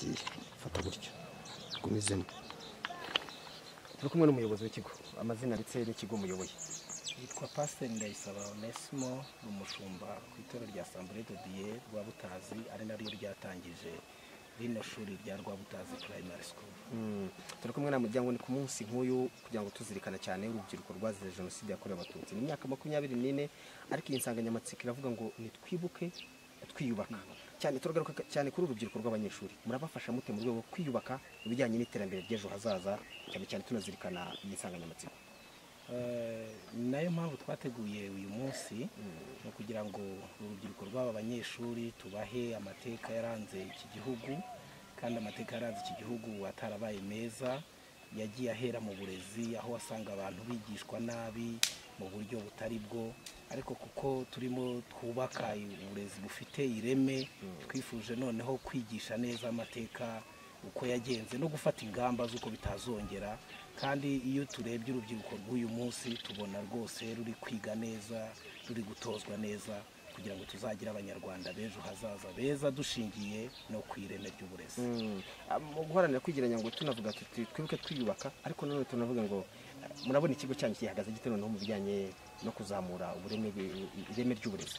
giye fata gutyo gumizemo turi kumwe n'umuyobozi w'ikigo. Amazina ndetse n'ikigo muyoboye yitwa pasiteri ndayisaba onesimo ni umushumba ku itorero rya sambure de diye rwa butazi ari naryo ryatangije rino shuri rya rwabutazi purayimari sikuru turi kumwe na muryango ni ku munsi nk'uyu kugira ngo tuzirikana cyane urubyiruko rwazize jenoside yakorewe abatutsi. Ni imyaka makumyabiri n'ine ariko iyi nsanganyamatsiko iravuga ngo nitwibuke twiyubaka cyane turagaruka cyane kuri uru rubyiruko rw'abanyeshuri. Murabafasha mute mu rwego rwo kwiyubaka mu bijyanye n'iterambere ry'ejo hazaza cyane cyane tunazirikana iyi nsanganyamatsiko. Ni na yo mpamvu twateguye uyu munsi ni ukugira ngo urubyiruko rw'aba banyeshuri tubahe amateka yaranze iki gihugu kandi amateka yaranze iki gihugu atarabaye meza yagiye ahera mu burezi aho wasanga abantu bigishwa nabi mu buryo butari bwo ariko kuko turimo twubaka uburezi bufite ireme twifuje noneho kwigisha neza amateka uko yagenze no gufata ingamba z'uko bitazongera. Kandi iyo turebye urubyiruko rw'uyu munsi tubona rwose ruri kwiga neza ruri gutozwa neza kugira ngo tuzagire abanyarwanda b'ejo hazaza beza dushingiye no ku ireme ry'uburezi. Mu guharanira kwigiranya ngo tunavuga tuti twibuke twiyubaka ariko nanone tunavuga ngo murabona ikigo cyanyu gihagaze gite noneho mu bijyanye no kuzamura ireme ry'uburezi.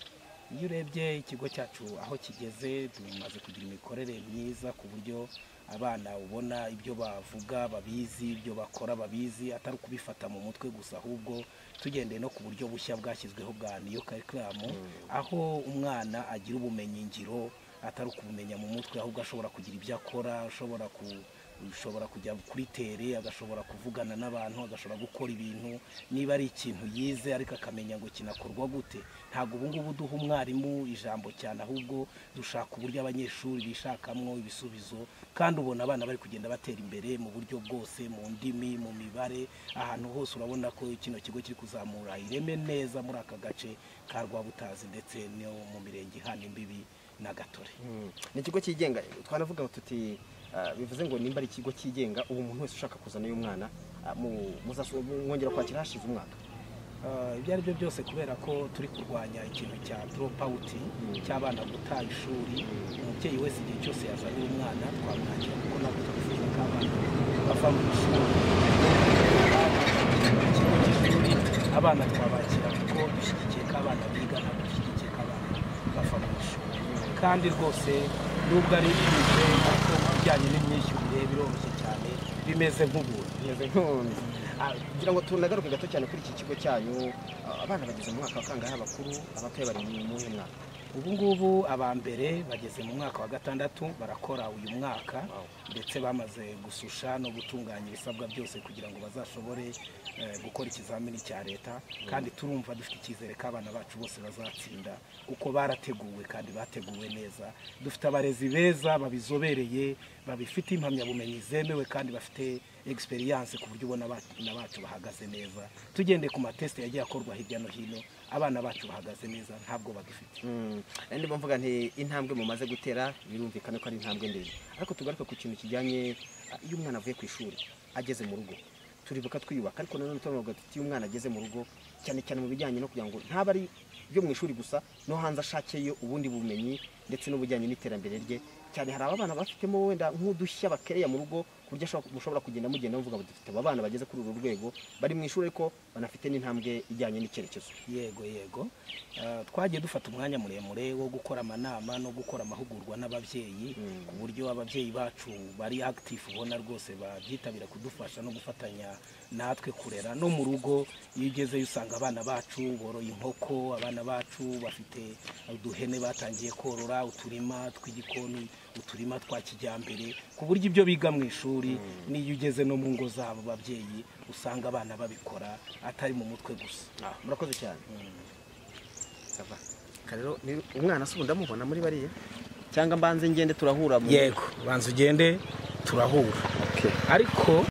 Iyo urebye ikigo cyacu aho kigeze tumaze kugira imikorere myiza ku buryo abana ubona ibyo bavuga babizi ibyo bakora babizi atari ukubifata mu mutwe gusa ahubwo tugendeye no ku buryo bushya bwashyizweho bwa niyo karikiramu aho umwana agira ubumenyi ngiro atari ukubumenya mu mutwe ahubwo ashobora kugira ibyo akora ashobora ku ushobora kujya kuri tere agashobora kuvugana n'abantu agashobora gukora ibintu niba ari ikintu yize ariko akamenya ngo kinakorwa gute. Ntabwo ubu ngubu duha umwarimu ijambo cyane ahubwo dushaka uburyo abanyeshuri bishakamwo ibisubizo kandi ubona abana bari kugenda batera imbere mu buryo bwose mu ndimi mu mibare. Ahantu hose urabona ko kino kigo kiri kuzamura ireme neza muri aka gace ka rwabutazi ndetse no mu mirenge ihana imbibi na gatore. Ni ikigo cyigenga twanavuga tuti bivuze ngo nimba ari ikigo cyigenga ubu umuntu wese ushaka kuzana uyu mwana mwongera kwakira hashize umwaka. Ibyo ari byo byose kubera ko turi kurwanya ikintu cya doropu awuti cy'abana gutaha ishuri. Umubyeyi wese igihe cyose yazanye umwana twamwakira kuko ntabwo twifuza ko abana bava mu ishuri. Ikigo cy'ishuri abana twabakira kuko dushyigikiye ko abana biga ntabwo dushyigikiye ko abana bava mu ishuri. Kandi rwose nubwo ari bwije ariko bijyanye n'imyishyurire biroroshye cyane bimeze nk'ubuntu. Bimeze nk'ubundi kugira ngo tunagaruke gato cyane kuri iki kigo cyanyu abana bageze mu mwaka wa kangahe abakuru abatoya bari mu mwaka ubu ngubu aba mbere bageze mu mwaka wa gatandatu barakora uyu mwaka ndetse bamaze gususha no gutunganya ibisabwa byose kugira ngo bazashobore gukora ikizamini cya leta kandi turumva dufite icyizere ko abana bacu bose bazatsinda kuko barateguwe kandi bateguwe neza. Dufite abarezi beza babizobereye babifite impamyabumenyi zemewe kandi bafite egisperiyanse ku buryo ubona abana bacu bahagaze neza. Tugendeye ku matesite yagiye akorwa hirya no hino abana bacu bahagaze neza ntabwo bagifite. Ndimo mvuga nti intambwe mumaze gutera birumvikana ko ari intambwe ndende. Ariko tugaruke ku kintu kijyanye iyo umwana avuye ku ishuri ageze mu rugo. Turibuka twiyubaka ariko nanone turavuga tuti iyo umwana ageze mu rugo cyane cyane mu bijyanye no kugira ngo ntabe ari byo mu ishuri gusa no hanze ashakeyo ubundi bumenyi ndetse n'ubujyanye n'iterambere rye. Cyane hari abana bafitemo wenda nk'udushya bakereya mu rugo ku buryo mushobora kugenda mugenda muvuga ngo dufite aba bana bageze kuri uru rwego bari mu ishuri ariko banafite n'intambwe ijyanye n'icyerekezo. Yego yego. Twagiye dufata umwanya muremure wo gukora amanama no gukora amahugurwa n'ababyeyi ku buryo ababyeyi bacu bari akitifu ubona rwose babyitabira kudufasha no gufatanya natwe kurera. No mu rugo iyo ugezeyo usanga abana bacu boroye inkoko abana bacu bafite uduhene batangiye korora uturima tw'igikoni uturima twa kijyambere ku buryo ibyo biga mu ishuri n'iyo ugeze no mu ngo zabo babyeyi usanga abana babikora atari mu mutwe gusa. Murakoze cyane. Rero umwana se ubu ndamubona muri bariya? Cyangwa mbanze ngende turahura yego banza ugende turahura. Ariko